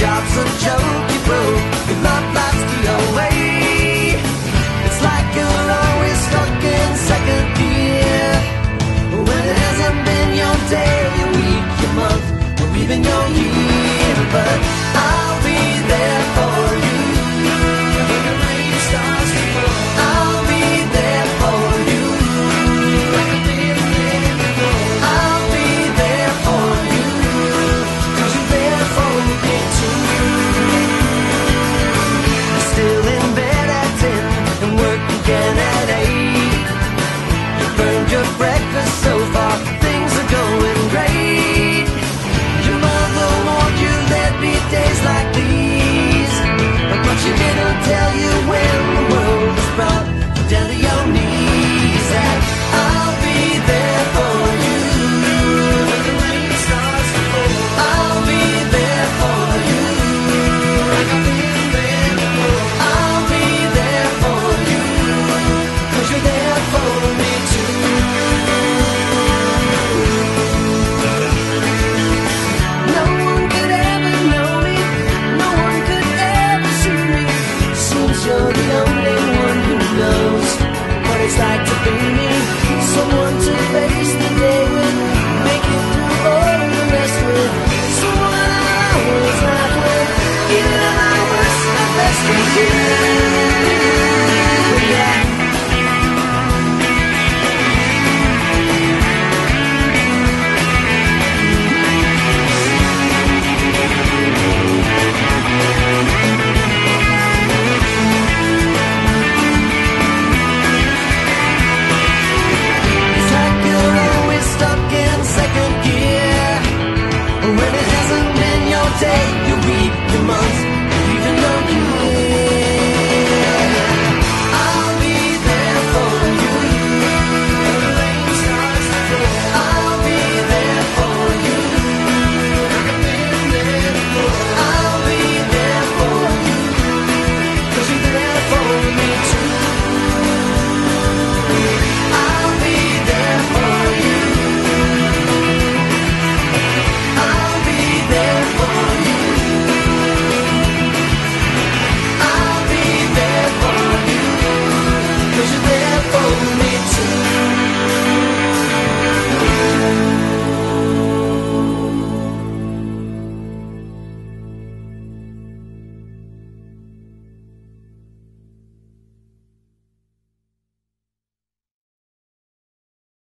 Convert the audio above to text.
jobs and jokes. breakfast. it's like to be me. Someone to face the day with, make it through all the rest with. Someone I was not with, even at my worst, my best with you.